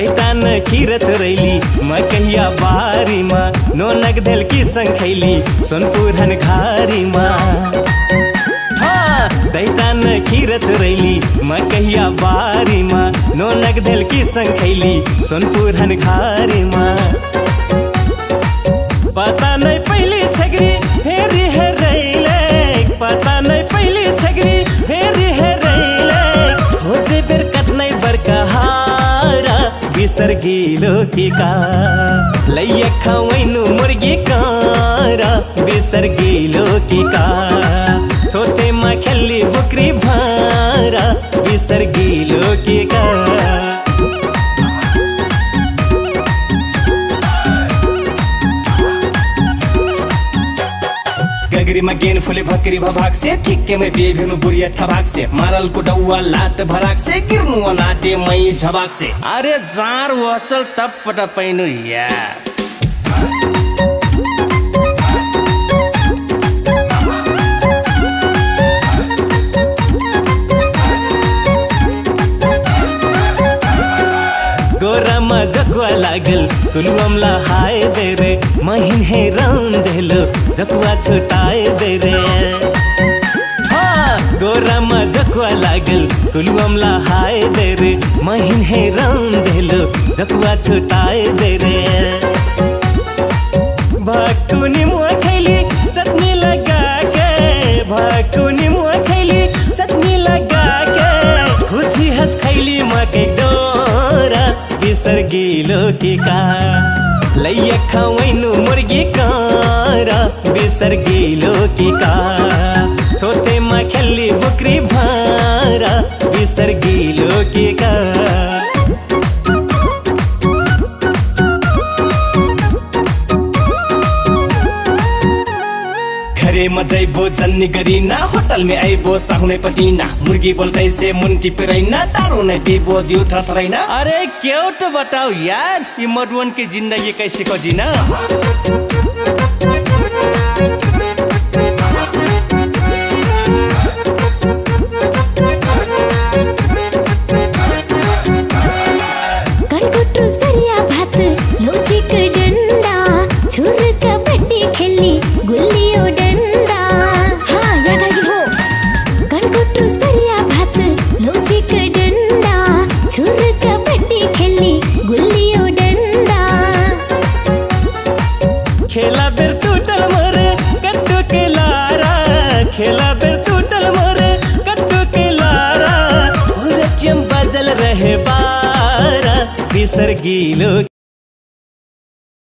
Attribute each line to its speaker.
Speaker 1: खीर चोरैली म कहिया बारीमा नो नग देल की संग खैली सोनपुर हन घारीमा हाँ, दैता खीर चोरैली म कहिया बारीमा नो नग देल की संग खैली सोनपुर हन घारीमा पता नहीं सर्गिलो टिका लैय खाइनु मुर्गी कार लोकिका टिका छोटेमा खेली बुक्री भारा बिसर्गिलो लोकिका की में गेन फुले भकरी से। ठिक्के में बेभिनु बुढ़िया थबाक से। मारल को डौआ लात भराक से। गिर्नु अनाटे मई, झबाक से। अरे जार वचल तप पटा पैनु यार जकुआ लागल। कुलुअमला हाय दे रे। महीन है राम देलो जकुआ छुटाए दे रे। हाँ गोरमा जकुआ लागल कुलुअमला हाय दे रे। महीन है राम देलो जकुआ छुटाए दे रे। भकुनी मुआ खैली चटनी लगा के। भकुनी मुआ खैली चटनी लगा के। खुची हंस खैली डोरा सर्गी लोकिका। लैय खुवाइनु मुर्गी कार बिसर्गिलो टिका छोटेमा खेल्ली बुकरी भारा बिसर्गिलो लोकिका। की का घरे में जैबो जन्नी गरिना होटल में आइबो साहुने पतिना। मुर्गी बोलते से मुन्टी पिरैना तारो नै पिबो जिउ थरथरैना अरे क्यों तो बताओ यार ये मधुवन की जिंदगी कैसे को लारा विसर्गी चम